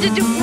to do